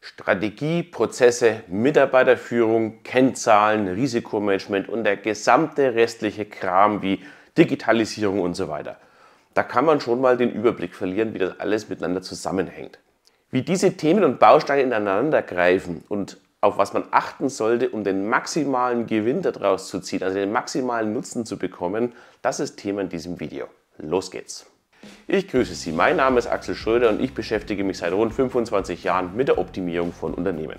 Strategie, Prozesse, Mitarbeiterführung, Kennzahlen, Risikomanagement und der gesamte restliche Kram wie Digitalisierung und so weiter. Da kann man schon mal den Überblick verlieren, wie das alles miteinander zusammenhängt. Wie diese Themen und Bausteine ineinander greifen und auf was man achten sollte, um den maximalen Gewinn daraus zu ziehen, also den maximalen Nutzen zu bekommen, das ist Thema in diesem Video. Los geht's! Ich grüße Sie, mein Name ist Axel Schröder und ich beschäftige mich seit rund 25 Jahren mit der Optimierung von Unternehmen.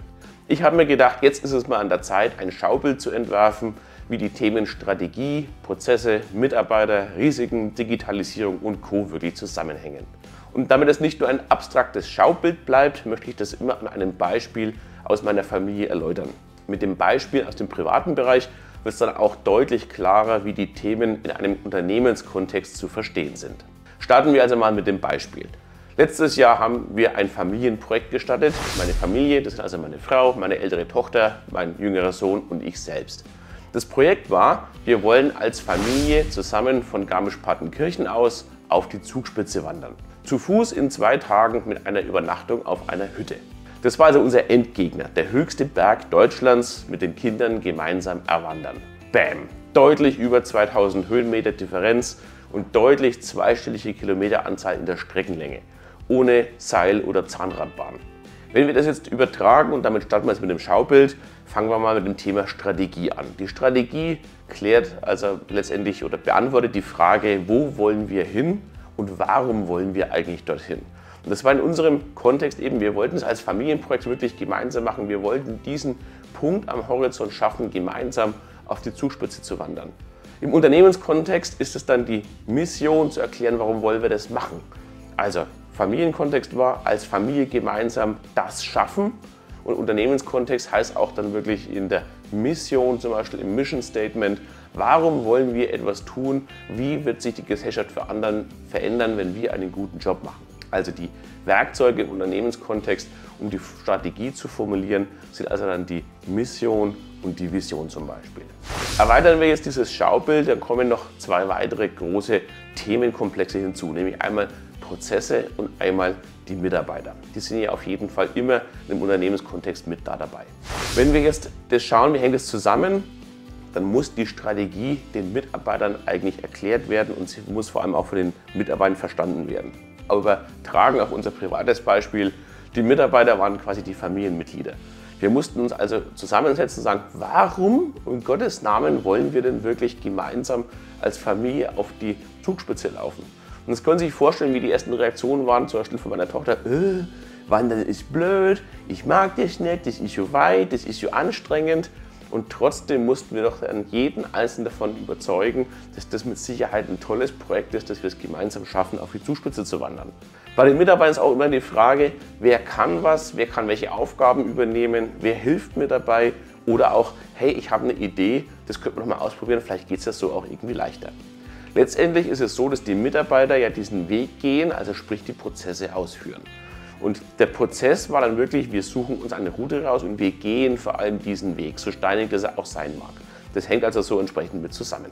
Ich habe mir gedacht, jetzt ist es mal an der Zeit, ein Schaubild zu entwerfen, wie die Themen Strategie, Prozesse, Mitarbeiter, Risiken, Digitalisierung und Co. wirklich zusammenhängen. Und damit es nicht nur ein abstraktes Schaubild bleibt, möchte ich das immer an einem Beispiel aus meiner Familie erläutern. Mit dem Beispiel aus dem privaten Bereich wird es dann auch deutlich klarer, wie die Themen in einem Unternehmenskontext zu verstehen sind. Starten wir also mal mit dem Beispiel. Letztes Jahr haben wir ein Familienprojekt gestartet. Meine Familie, das sind also meine Frau, meine ältere Tochter, mein jüngerer Sohn und ich selbst. Das Projekt war, wir wollen als Familie zusammen von Garmisch-Partenkirchen aus auf die Zugspitze wandern. Zu Fuß in zwei Tagen mit einer Übernachtung auf einer Hütte. Das war also unser Endgegner, der höchste Berg Deutschlands mit den Kindern gemeinsam erwandern. Bam! Deutlich über 2000 Höhenmeter Differenz und deutlich zweistellige Kilometeranzahl in der Streckenlänge, ohne Seil- oder Zahnradbahn. Wenn wir das jetzt übertragen und damit starten wir jetzt mit dem Schaubild, fangen wir mal mit dem Thema Strategie an. Die Strategie klärt also letztendlich oder beantwortet die Frage, wo wollen wir hin und warum wollen wir eigentlich dorthin. Und das war in unserem Kontext eben, wir wollten es als Familienprojekt wirklich gemeinsam machen. Wir wollten diesen Punkt am Horizont schaffen, gemeinsam auf die Zugspitze zu wandern. Im Unternehmenskontext ist es dann die Mission zu erklären, warum wollen wir das machen. Also Familienkontext war, als Familie gemeinsam das schaffen. Und Unternehmenskontext heißt auch dann wirklich in der Mission, zum Beispiel im Mission Statement, warum wollen wir etwas tun, wie wird sich die Gesellschaft für anderen verändern, wenn wir einen guten Job machen. Also die Werkzeuge im Unternehmenskontext, um die Strategie zu formulieren, sind also dann die Mission und die Vision zum Beispiel. Erweitern wir jetzt dieses Schaubild, dann kommen noch zwei weitere große Themenkomplexe hinzu, nämlich einmal Prozesse und einmal die Mitarbeiter. Die sind ja auf jeden Fall immer im Unternehmenskontext mit da dabei. Wenn wir jetzt das schauen, wie hängt es zusammen, dann muss die Strategie den Mitarbeitern eigentlich erklärt werden und sie muss vor allem auch von den Mitarbeitern verstanden werden. Aber übertragen auf unser privates Beispiel, die Mitarbeiter waren quasi die Familienmitglieder. Wir mussten uns also zusammensetzen und sagen, warum um Gottes Namen wollen wir denn wirklich gemeinsam als Familie auf die Zugspitze laufen? Und das können Sie sich vorstellen, wie die ersten Reaktionen waren, zum Beispiel von meiner Tochter, äh, Wandern ist blöd, ich mag das nicht, das ist so weit, das ist so anstrengend. Und trotzdem mussten wir doch an jeden Einzelnen davon überzeugen, dass das mit Sicherheit ein tolles Projekt ist, dass wir es gemeinsam schaffen, auf die Zugspitze zu wandern. Bei den Mitarbeitern ist auch immer die Frage, wer kann was, wer kann welche Aufgaben übernehmen, wer hilft mir dabei oder auch, hey, ich habe eine Idee, das könnte man noch mal ausprobieren, vielleicht geht es ja so auch irgendwie leichter. Letztendlich ist es so, dass die Mitarbeiter ja diesen Weg gehen, also sprich die Prozesse ausführen. Und der Prozess war dann wirklich, wir suchen uns eine Route raus und wir gehen vor allem diesen Weg, so steinig das er auch sein mag. Das hängt also so entsprechend mit zusammen.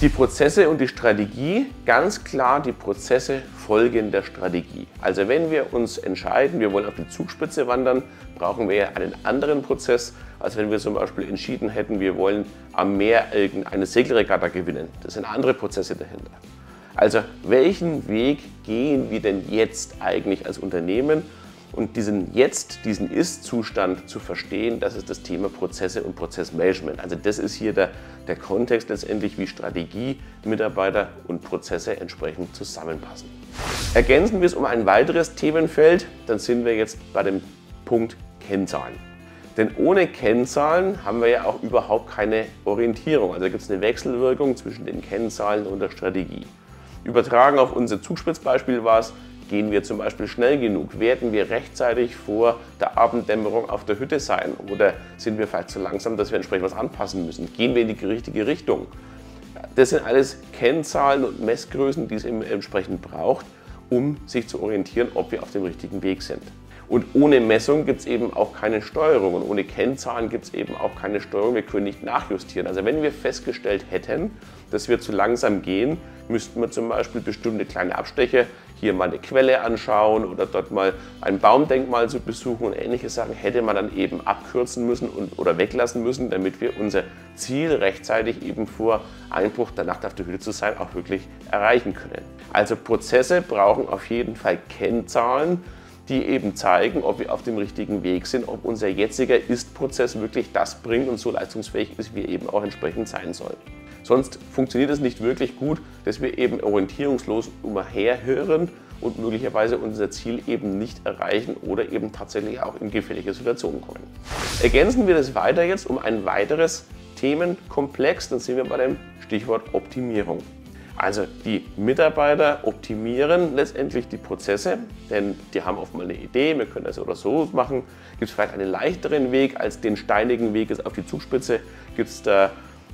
Die Prozesse und die Strategie, ganz klar, die Prozesse folgen der Strategie. Also wenn wir uns entscheiden, wir wollen auf die Zugspitze wandern, brauchen wir einen anderen Prozess, als wenn wir zum Beispiel entschieden hätten, wir wollen am Meer irgendeine Segelregatta gewinnen. Das sind andere Prozesse dahinter. Also welchen Weg gehen wir denn jetzt eigentlich als Unternehmen? Und diesen Jetzt, diesen Ist-Zustand zu verstehen, das ist das Thema Prozesse und Prozessmanagement. Also das ist hier der, der Kontext letztendlich, wie Strategie, Mitarbeiter und Prozesse entsprechend zusammenpassen. Ergänzen wir es um ein weiteres Themenfeld, dann sind wir jetzt bei dem Punkt Kennzahlen. Denn ohne Kennzahlen haben wir ja auch überhaupt keine Orientierung. Also gibt es eine Wechselwirkung zwischen den Kennzahlen und der Strategie. Übertragen auf unser Zugspitzbeispiel war es, gehen wir zum Beispiel schnell genug? Werden wir rechtzeitig vor der Abenddämmerung auf der Hütte sein? Oder sind wir vielleicht zu langsam, dass wir entsprechend was anpassen müssen? Gehen wir in die richtige Richtung? Das sind alles Kennzahlen und Messgrößen, die es entsprechend braucht, um sich zu orientieren, ob wir auf dem richtigen Weg sind. Und ohne Messung gibt es eben auch keine Steuerung und ohne Kennzahlen gibt es eben auch keine Steuerung. Wir können nicht nachjustieren. Also wenn wir festgestellt hätten, dass wir zu langsam gehen, müssten wir zum Beispiel bestimmte kleine Abstecher hier mal eine Quelle anschauen oder dort mal ein Baumdenkmal zu besuchen und ähnliche Sachen hätte man dann eben abkürzen müssen und, oder weglassen müssen, damit wir unser Ziel rechtzeitig eben vor Einbruch der Nacht auf der Hütte zu sein auch wirklich erreichen können. Also Prozesse brauchen auf jeden Fall Kennzahlen, die eben zeigen, ob wir auf dem richtigen Weg sind, ob unser jetziger Ist-Prozess wirklich das bringt und so leistungsfähig ist, wie er eben auch entsprechend sein soll. Sonst funktioniert es nicht wirklich gut, dass wir eben orientierungslos umherhören und möglicherweise unser Ziel eben nicht erreichen oder eben tatsächlich auch in gefährliche Situationen kommen. Ergänzen wir das weiter jetzt um ein weiteres Themenkomplex, dann sind wir bei dem Stichwort Optimierung. Also die Mitarbeiter optimieren letztendlich die Prozesse, denn die haben oft mal eine Idee, wir können das oder so machen. Gibt es vielleicht einen leichteren Weg als den steinigen Weg auf die Zugspitze? Gibt es da,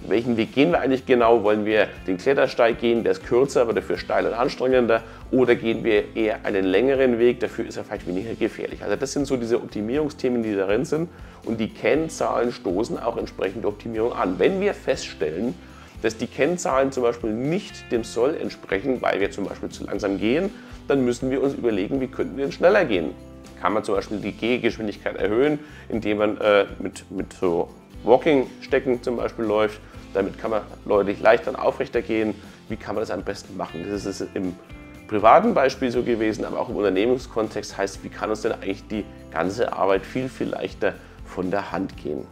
welchen Weg gehen wir eigentlich genau? Wollen wir den Klettersteig gehen, der ist kürzer, aber dafür steil und anstrengender? Oder gehen wir eher einen längeren Weg, dafür ist er vielleicht weniger gefährlich? Also das sind so diese Optimierungsthemen, die darin sind und die Kennzahlen stoßen auch entsprechend Optimierung an. Wenn wir feststellen, dass die Kennzahlen zum Beispiel nicht dem Soll entsprechen, weil wir zum Beispiel zu langsam gehen, dann müssen wir uns überlegen, wie könnten wir denn schneller gehen. Kann man zum Beispiel die Gehgeschwindigkeit erhöhen, indem man äh, mit, mit so Walking-Stecken zum Beispiel läuft. Damit kann man deutlich leichter und aufrechter gehen. Wie kann man das am besten machen? Das ist im privaten Beispiel so gewesen, aber auch im Unternehmenskontext heißt, wie kann uns denn eigentlich die ganze Arbeit viel, viel leichter von der Hand gehen.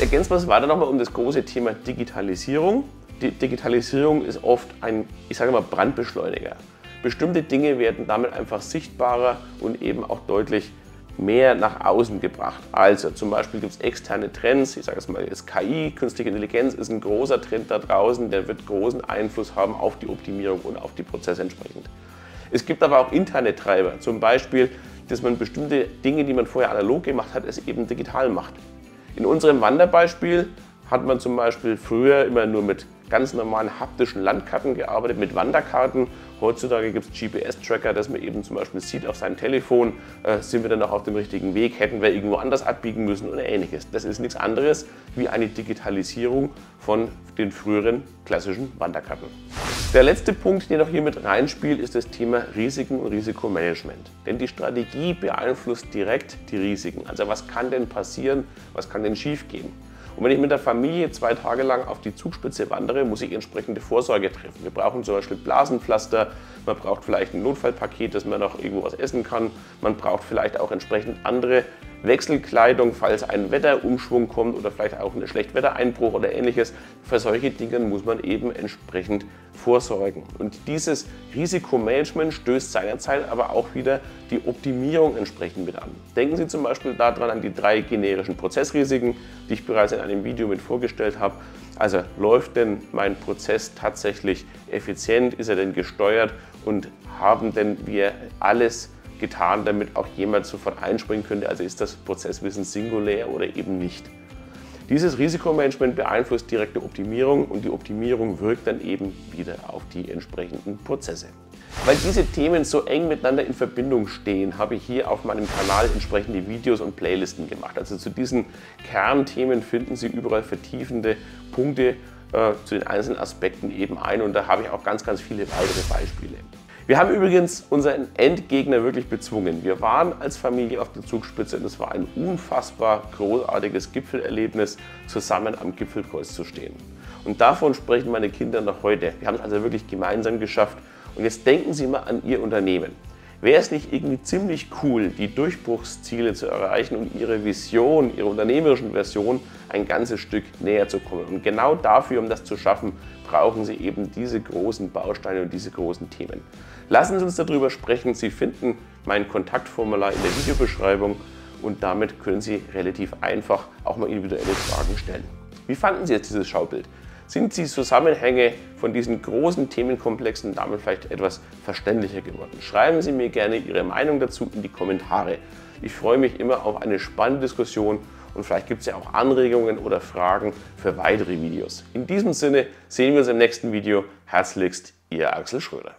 Ergänzen wir es weiter nochmal um das große Thema Digitalisierung die Digitalisierung ist oft ein, ich sage mal, Brandbeschleuniger. Bestimmte Dinge werden damit einfach sichtbarer und eben auch deutlich mehr nach außen gebracht. Also zum Beispiel gibt es externe Trends, ich sage es mal jetzt KI, künstliche Intelligenz ist ein großer Trend da draußen, der wird großen Einfluss haben auf die Optimierung und auf die Prozesse entsprechend. Es gibt aber auch interne Treiber, zum Beispiel, dass man bestimmte Dinge, die man vorher analog gemacht hat, es eben digital macht. In unserem Wanderbeispiel hat man zum Beispiel früher immer nur mit ganz normalen haptischen Landkarten gearbeitet, mit Wanderkarten. Heutzutage gibt es GPS-Tracker, dass man eben zum Beispiel sieht auf seinem Telefon, äh, sind wir dann noch auf dem richtigen Weg, hätten wir irgendwo anders abbiegen müssen oder ähnliches. Das ist nichts anderes wie eine Digitalisierung von den früheren klassischen Wanderkarten. Der letzte Punkt, der noch hier mit reinspielt, ist das Thema Risiken und Risikomanagement. Denn die Strategie beeinflusst direkt die Risiken. Also was kann denn passieren, was kann denn schiefgehen? Und wenn ich mit der Familie zwei Tage lang auf die Zugspitze wandere, muss ich entsprechende Vorsorge treffen. Wir brauchen zum Beispiel Blasenpflaster, man braucht vielleicht ein Notfallpaket, dass man noch irgendwo was essen kann, man braucht vielleicht auch entsprechend andere Wechselkleidung, falls ein Wetterumschwung kommt oder vielleicht auch ein Schlechtwettereinbruch oder ähnliches. Für solche Dinge muss man eben entsprechend vorsorgen. Und dieses Risikomanagement stößt seinerzeit aber auch wieder die Optimierung entsprechend mit an. Denken Sie zum Beispiel daran an die drei generischen Prozessrisiken, die ich bereits in einem Video mit vorgestellt habe. Also läuft denn mein Prozess tatsächlich effizient? Ist er denn gesteuert? Und haben denn wir alles getan, damit auch jemand sofort einspringen könnte. Also ist das Prozesswissen singulär oder eben nicht. Dieses Risikomanagement beeinflusst direkte Optimierung und die Optimierung wirkt dann eben wieder auf die entsprechenden Prozesse. Weil diese Themen so eng miteinander in Verbindung stehen, habe ich hier auf meinem Kanal entsprechende Videos und Playlisten gemacht. Also zu diesen Kernthemen finden Sie überall vertiefende Punkte äh, zu den einzelnen Aspekten eben ein und da habe ich auch ganz, ganz viele weitere Beispiele. Wir haben übrigens unseren Endgegner wirklich bezwungen. Wir waren als Familie auf der Zugspitze und es war ein unfassbar großartiges Gipfelerlebnis, zusammen am Gipfelkreuz zu stehen. Und davon sprechen meine Kinder noch heute. Wir haben es also wirklich gemeinsam geschafft. Und jetzt denken Sie mal an Ihr Unternehmen. Wäre es nicht irgendwie ziemlich cool, die Durchbruchsziele zu erreichen und Ihre Vision, Ihre unternehmerischen Version ein ganzes Stück näher zu kommen? Und genau dafür, um das zu schaffen, brauchen Sie eben diese großen Bausteine und diese großen Themen. Lassen Sie uns darüber sprechen. Sie finden mein Kontaktformular in der Videobeschreibung und damit können Sie relativ einfach auch mal individuelle Fragen stellen. Wie fanden Sie jetzt dieses Schaubild? Sind die Zusammenhänge von diesen großen Themenkomplexen damit vielleicht etwas verständlicher geworden. Schreiben Sie mir gerne Ihre Meinung dazu in die Kommentare. Ich freue mich immer auf eine spannende Diskussion und vielleicht gibt es ja auch Anregungen oder Fragen für weitere Videos. In diesem Sinne sehen wir uns im nächsten Video. Herzlichst, Ihr Axel Schröder.